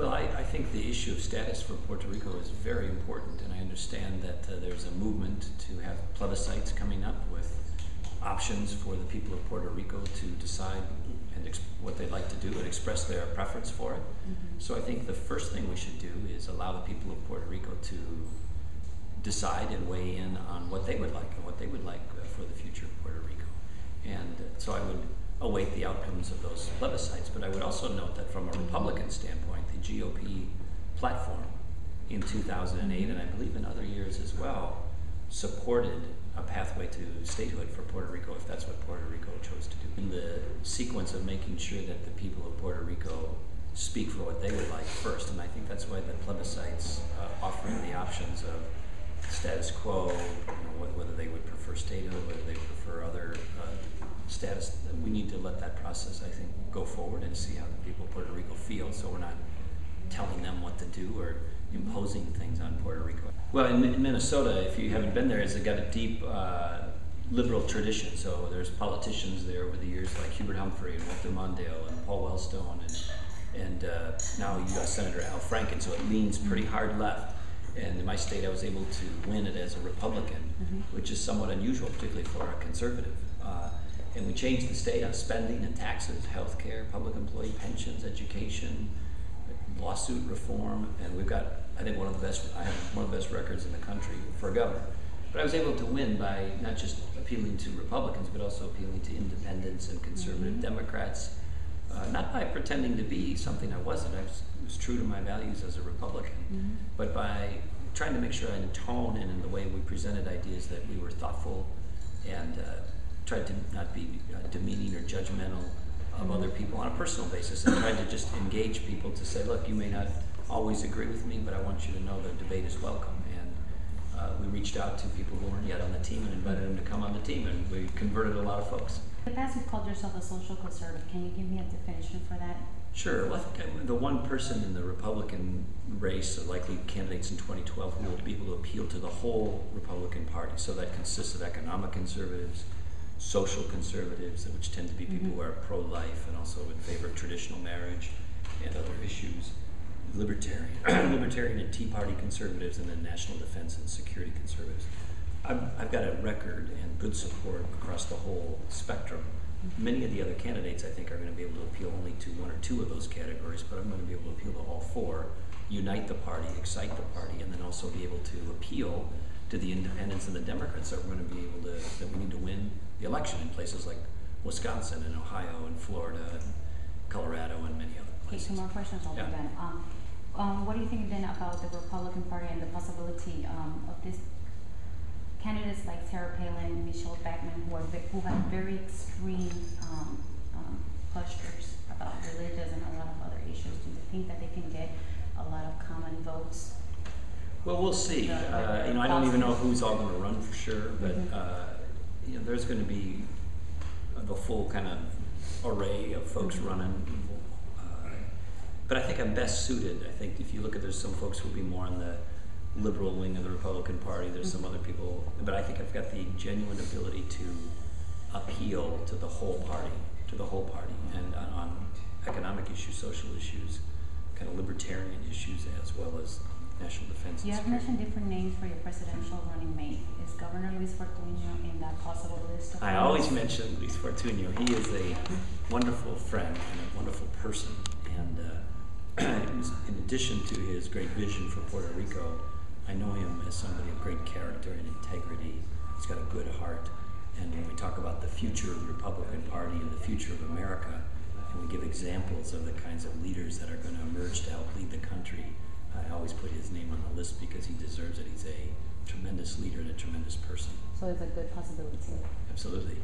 Well, I, I think the issue of status for Puerto Rico is very important, and I understand that uh, there's a movement to have plebiscites coming up with options for the people of Puerto Rico to decide and what they'd like to do and express their preference for it. So I think the first thing we should do is allow the people of Puerto Rico to decide and weigh in on what they would like and what they would like uh, for the future of Puerto Rico. And uh, so I would await the outcomes of those plebiscites, but I would also note that from a Republican standpoint, the GOP platform in 2008 and I believe in other years as well supported a pathway to statehood for Puerto Rico if that's what Puerto Rico chose to do. In the sequence of making sure that the people of Puerto Rico speak for what they would like first, and I think that's why the plebiscites uh, offering the options of status quo, you know, whether they would prefer statehood, whether they prefer other uh, status, we need to let that process, I think, go forward and see how the people of Puerto Rico feel, so we're not telling them what to do or imposing things on Puerto Rico. Well, in, in Minnesota, if you haven't been there, it's got a deep uh, liberal tradition. So there's politicians there over the years like Hubert Humphrey and Walter Mondale and Paul Wellstone and, and uh, now U.S. Senator Al Franken. So it leans pretty hard left. And in my state, I was able to win it as a Republican, which is somewhat unusual, particularly for a conservative. Uh, and we changed the state on spending and taxes, health care, public employee pensions, education, lawsuit reform, and we've got, I think, one of the best, I have one of the best records in the country for a governor. But I was able to win by not just appealing to Republicans, but also appealing to independents and conservative Democrats. Uh, not by pretending to be something I wasn't. I was, was true to my values as a Republican, but by trying to make sure in tone and in the way we presented ideas that we were thoughtful and uh, tried to not be uh, demeaning or judgmental of other people on a personal basis and tried to just engage people to say, look, you may not always agree with me, but I want you to know the debate is welcome. And uh, we reached out to people who weren't yet on the team and invited them to come on the team, and we converted a lot of folks. In the past, you've called yourself a social conservative. Can you give me a definition for that? Sure. Well, I think I- the one person in the Republican race, the likely candidates in 2012, who will be able to appeal to the whole Republican Party. So that consists of economic conservatives, social conservatives, which tend to be people mm-hmm. who are pro-life and also in favor of traditional marriage and other issues, libertarian, libertarian and Tea Party conservatives, and then national defense and security conservatives. I've, I've got a record and good support across the whole spectrum. Mm-hmm. Many of the other candidates, I think, are going to be able to appeal only to one or two of those categories, but I'm going to be able to appeal to all four, unite the party, excite the party, and then also be able to appeal to the independents and the Democrats that we're going to be able to, that we need to win the election in places like Wisconsin and Ohio and Florida and Colorado and many other places. Okay, two more questions, I'll be Yeah. done. Um, um, what do you think then about the Republican Party and the possibility um, of this candidates like Sarah Palin, Michele Bachmann, who are who have very extreme um, um, postures about religious and a lot of other issues? Do you think that they can get a lot of common votes? Well, we'll see. The- Uh, you know, I don't even know who's all going to run for sure, but Mhm. uh, you know, there's going to be the full kind of array of folks Mhm. running. Uh, but I think I'm best suited. I think if you look at, there's some folks who will be more on the liberal wing of the Republican Party. There's some Mhm. other people, but I think I've got the genuine ability to appeal to the whole party, to the whole party, and on, on economic issues, social issues, kind of libertarian issues, as well as national defense. You have mentioned different names for your presidential running mate. Is Governor Luis Fortuño in that possible list I always mention Luis Fortuño. He is a wonderful friend and a wonderful person. And uh, in addition to his great vision for Puerto Rico, I know him as somebody of great character and integrity. He's got a good heart. And when we talk about the future of the Republican Party and the future of America, and we give examples of the kinds of leaders that are going to emerge to help lead the country, I always put his name on the list because he deserves it. He's a tremendous leader and a tremendous person. So it's a good possibility. Absolutely.